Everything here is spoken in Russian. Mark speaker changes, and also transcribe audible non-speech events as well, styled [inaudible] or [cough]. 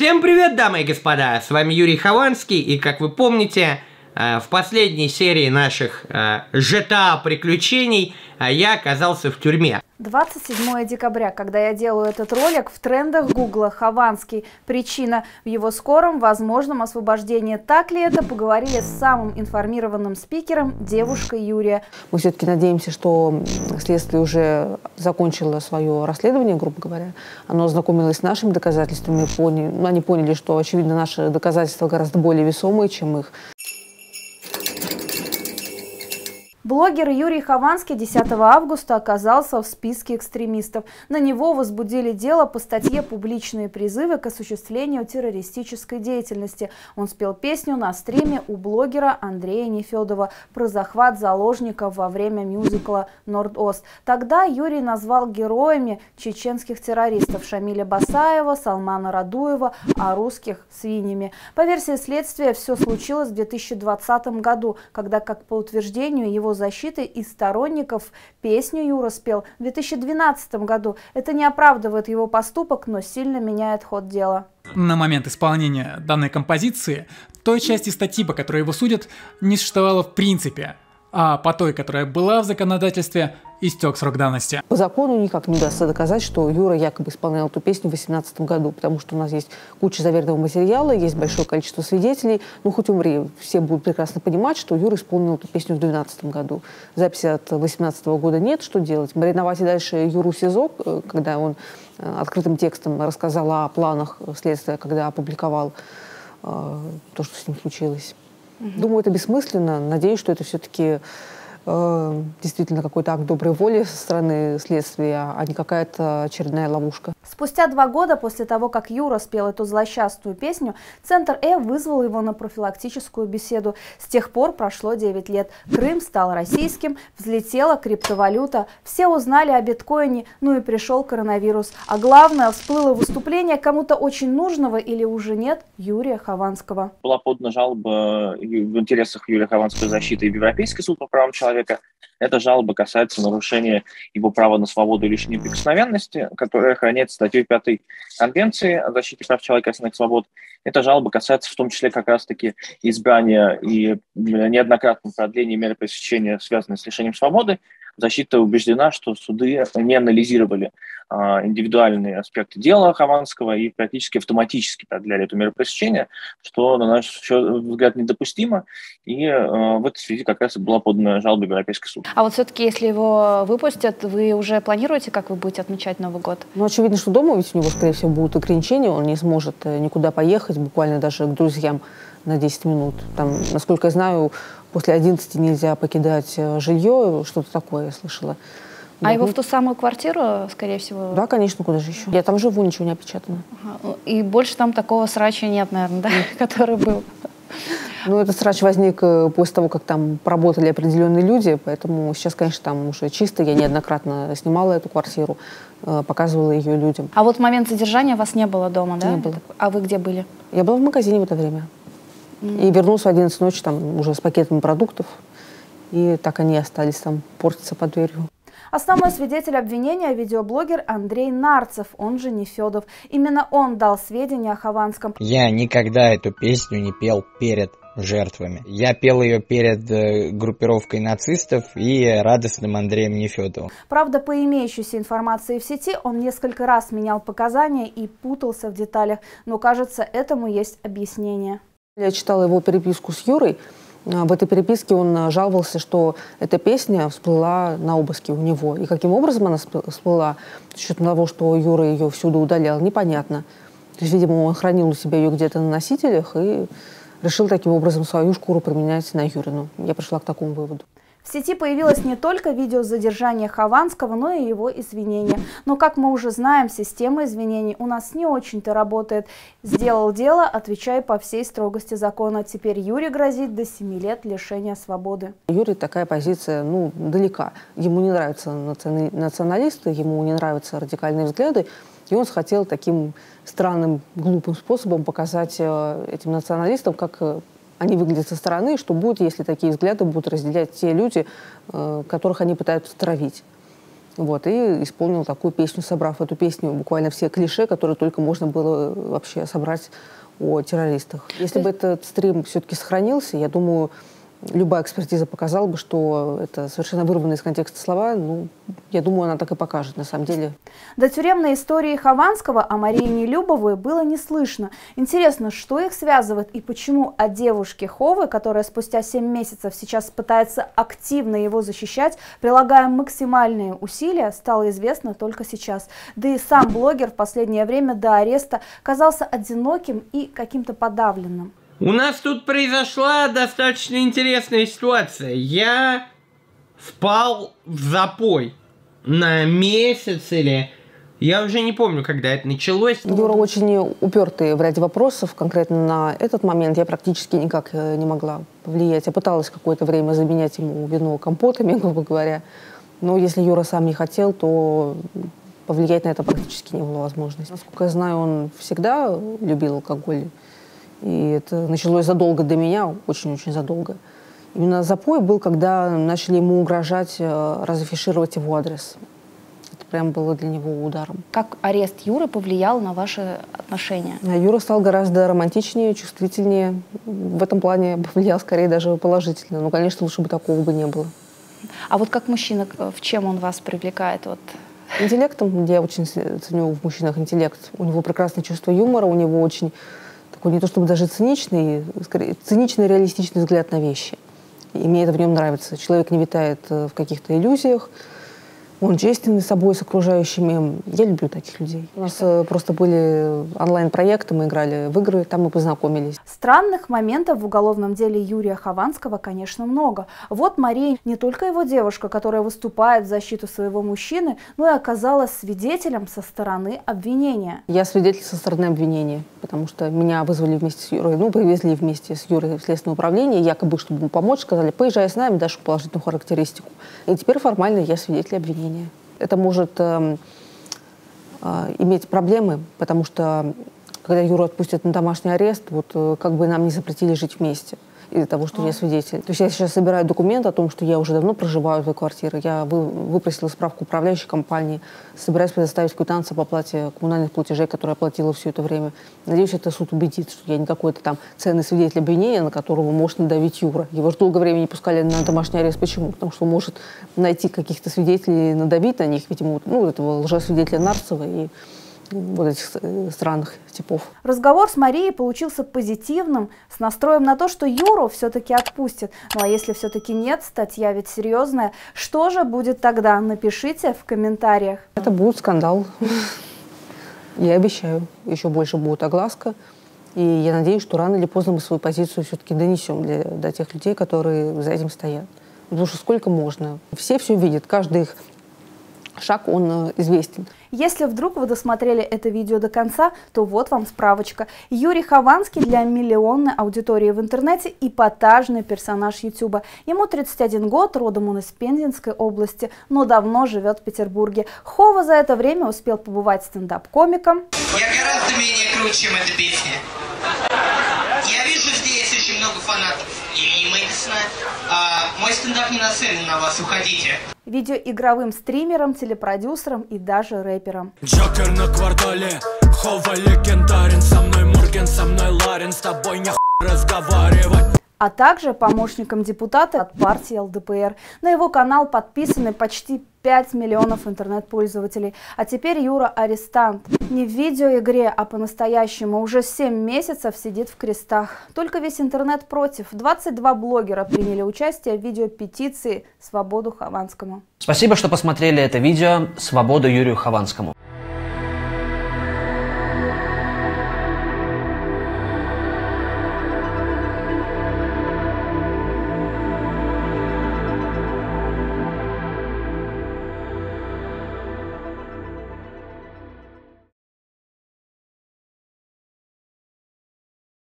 Speaker 1: Всем привет, дамы и господа! С вами Юрий Хованский, и как вы помните, в последней серии наших э, GTA приключений э, я оказался в тюрьме.
Speaker 2: 27 декабря, когда я делаю этот ролик, в трендах Гугла Хованский. Причина в его скором возможном освобождении. Так ли это? Поговорили с самым информированным спикером, девушкой Юрия.
Speaker 3: Мы все-таки надеемся, что следствие уже закончило свое расследование, грубо говоря. Оно ознакомилось с нашими доказательствами. Поняли, они поняли, что, очевидно, наши доказательства гораздо более весомые, чем их.
Speaker 2: Блогер Юрий Хованский 10 августа оказался в списке экстремистов. На него возбудили дело по статье «Публичные призывы к осуществлению террористической деятельности». Он спел песню на стриме у блогера Андрея Нефедова про захват заложников во время мюзикла «Норд-Ост». Тогда Юрий назвал героями чеченских террористов Шамиля Басаева, Салмана Радуева, а русских – свиньями. По версии следствия, все случилось в 2020 году, когда, как по утверждению его защиты и сторонников песню Юра спел в 2012 году. Это не оправдывает его поступок, но сильно меняет ход дела.
Speaker 4: На момент исполнения данной композиции той части статьи, по которой его судят, не существовало в принципе, а по той, которая была в законодательстве, истек срок давности.
Speaker 3: По закону никак не удастся доказать, что Юра якобы исполнял эту песню в 2018 году, потому что у нас есть куча заверенного материала, есть большое количество свидетелей. Ну, хоть умри, все будут прекрасно понимать, что Юра исполнил эту песню в 2012 году. Записи от 2018 года нет, что делать? Мариновать и дальше Юру СИЗО, э, когда он э, открытым текстом рассказал о планах следствия, когда опубликовал э, то, что с ним случилось. Угу. Думаю, это бессмысленно. Надеюсь, что это все-таки Э, действительно какой-то акт доброй воли со стороны следствия, а не какая-то очередная ловушка.
Speaker 2: Спустя два года после того, как Юра спел эту злосчастную песню, Центр Э вызвал его на профилактическую беседу. С тех пор прошло 9 лет. Крым стал российским, взлетела криптовалюта, все узнали о биткоине, ну и пришел коронавирус. А главное, всплыло выступление кому-то очень нужного или уже нет Юрия Хованского.
Speaker 5: Была подана жалоба в интересах Юрия Хованского защиты в Европейский суд по правам человека. Эта жалоба касается нарушения его права на свободу и лишней неприкосновенности, которая охраняется статьей 5 Конвенции о защите прав человека и основных свобод. Эта жалоба касается в том числе как раз-таки избрания и неоднократного продления меры пресечения, связанной с лишением свободы, Защита убеждена, что суды не анализировали а, индивидуальные аспекты дела Хованского и практически автоматически продляли эту меру пресечения, что, на наш взгляд, недопустимо. И а, в этой связи как раз и была подана жалоба Европейский суд.
Speaker 2: А вот все-таки, если его выпустят, вы уже планируете, как вы будете отмечать Новый год?
Speaker 3: Ну, очевидно, что дома ведь у него, скорее всего, будут ограничения, он не сможет э, никуда поехать, буквально даже к друзьям на 10 минут. Там, насколько я знаю, после 11 нельзя покидать э, жилье, что-то такое я слышала.
Speaker 2: А да. его в ту самую квартиру, скорее всего?
Speaker 3: Да, конечно, куда же еще. Я там живу, ничего не опечатано.
Speaker 2: Ага. И больше там такого срача нет, наверное, да, [laughs] который был?
Speaker 3: Ну, этот срач возник э, после того, как там поработали определенные люди, поэтому сейчас, конечно, там уже чисто. Я неоднократно снимала эту квартиру, э, показывала ее людям.
Speaker 2: А вот в момент задержания вас не было дома, да?
Speaker 3: Не было.
Speaker 2: А вы где были?
Speaker 3: Я была в магазине в это время. И вернулся в 11 ночи там уже с пакетами продуктов. И так они остались там портиться под дверью.
Speaker 2: Основной свидетель обвинения – видеоблогер Андрей Нарцев, он же Нефедов. Именно он дал сведения о Хованском.
Speaker 6: Я никогда эту песню не пел перед жертвами. Я пел ее перед э, группировкой нацистов и радостным Андреем Нефедовым.
Speaker 2: Правда, по имеющейся информации в сети, он несколько раз менял показания и путался в деталях, но кажется, этому есть объяснение.
Speaker 3: Я читала его переписку с Юрой. А, в этой переписке он а, жаловался, что эта песня всплыла на обыске у него. И каким образом она всплыла, с учетом того, что Юра ее всюду удалял, непонятно. То есть, видимо, он хранил у себя ее где-то на носителях и решил таким образом свою шкуру применять на Юрину. Я пришла к такому выводу.
Speaker 2: В сети появилось не только видео задержания Хованского, но и его извинения. Но, как мы уже знаем, система извинений у нас не очень-то работает. Сделал дело, отвечай по всей строгости закона. Теперь Юре грозит до 7 лет лишения свободы.
Speaker 3: Юрий такая позиция, ну, далека. Ему не нравятся националисты, ему не нравятся радикальные взгляды. И он хотел таким странным, глупым способом показать э, этим националистам, как э, они выглядят со стороны, что будет, если такие взгляды будут разделять те люди, э, которых они пытаются травить. Вот, и исполнил такую песню, собрав эту песню буквально все клише, которые только можно было вообще собрать о террористах. Если бы этот стрим все-таки сохранился, я думаю, любая экспертиза показала бы, что это совершенно вырванные из контекста слова. Ну, я думаю, она так и покажет, на самом деле.
Speaker 2: До тюремной истории Хованского о Марии Нелюбовой было не слышно. Интересно, что их связывает и почему о девушке Ховы, которая спустя 7 месяцев сейчас пытается активно его защищать, прилагая максимальные усилия, стало известно только сейчас. Да и сам блогер в последнее время до ареста казался одиноким и каким-то подавленным.
Speaker 1: У нас тут произошла достаточно интересная ситуация. Я впал в запой на месяц или... Я уже не помню, когда это началось.
Speaker 3: Юра очень упертый в ряде вопросов. Конкретно на этот момент я практически никак э, не могла повлиять. Я пыталась какое-то время заменять ему вино компотами, [laughs] грубо говоря. Но если Юра сам не хотел, то повлиять на это практически не было возможности. Насколько я знаю, он всегда любил алкоголь. И это началось задолго до меня, очень-очень задолго. Именно запой был, когда начали ему угрожать, э, разафишировать его адрес. Это прям было для него ударом.
Speaker 2: Как арест Юры повлиял на ваши отношения?
Speaker 3: Юра стал гораздо романтичнее, чувствительнее. В этом плане повлиял скорее даже положительно. Но, конечно, лучше бы такого бы не было.
Speaker 2: А вот как мужчина, в чем он вас привлекает? Вот
Speaker 3: Интеллектом. Я очень ценю в мужчинах интеллект. У него прекрасное чувство юмора, у него очень такой не то чтобы даже циничный, скорее, циничный реалистичный взгляд на вещи. И мне это в нем нравится. Человек не витает э, в каких-то иллюзиях, он честен с собой, с окружающими. Я люблю таких людей. У нас просто были онлайн-проекты, мы играли в игры, там мы познакомились.
Speaker 2: Странных моментов в уголовном деле Юрия Хованского, конечно, много. Вот Мария не только его девушка, которая выступает в защиту своего мужчины, но и оказалась свидетелем со стороны обвинения.
Speaker 3: Я свидетель со стороны обвинения, потому что меня вызвали вместе с Юрой, ну, привезли вместе с Юрой в следственное управление, якобы, чтобы ему помочь, сказали, поезжай с нами, дашь положительную характеристику. И теперь формально я свидетель обвинения обвинения. Это может э, э, иметь проблемы, потому что когда Юру отпустят на домашний арест, вот э, как бы нам не запретили жить вместе из-за того, что а. я свидетель. То есть я сейчас собираю документ о том, что я уже давно проживаю в этой квартире. Я вы, выпросила справку управляющей компании, собираюсь предоставить квитанцию по оплате коммунальных платежей, которые я платила все это время. Надеюсь, это суд убедит, что я не какой-то там ценный свидетель обвинения, на которого может надавить Юра. Его же долгое время не пускали на домашний арест. Почему? Потому что может найти каких-то свидетелей, надавить на них, видимо, ну, этого лжесвидетеля Нарцева и вот этих э, странных типов.
Speaker 2: Разговор с Марией получился позитивным, с настроем на то, что Юру все-таки отпустят. Ну а если все-таки нет, статья ведь серьезная, что же будет тогда? Напишите в комментариях.
Speaker 3: Это будет скандал. Я обещаю, еще больше будет огласка. И я надеюсь, что рано или поздно мы свою позицию все-таки донесем для, до тех людей, которые за этим стоят. Потому что сколько можно. Все все видят, каждый их шаг, он э, известен.
Speaker 2: Если вдруг вы досмотрели это видео до конца, то вот вам справочка. Юрий Хованский для миллионной аудитории в интернете эпатажный персонаж Ютуба. Ему 31 год, родом он из Пензенской области, но давно живет в Петербурге. Хова за это время успел побывать стендап-комиком.
Speaker 7: Я гораздо менее круче, чем эта песня. Я вижу здесь очень много фанатов Ильи Мэдисона. А, мой стендап не нацелен на вас, уходите
Speaker 2: видеоигровым стримером, телепродюсером и даже рэпером.
Speaker 8: Джокер на квартале, Хова легендарен, со мной Морген, со мной Ларин, с тобой не разговаривать
Speaker 2: а также помощником депутата от партии ЛДПР. На его канал подписаны почти 5 миллионов интернет-пользователей. А теперь Юра арестант. Не в видеоигре, а по-настоящему. Уже 7 месяцев сидит в крестах. Только весь интернет против. 22 блогера приняли участие в видеопетиции «Свободу Хованскому».
Speaker 9: Спасибо, что посмотрели это видео «Свободу Юрию Хованскому».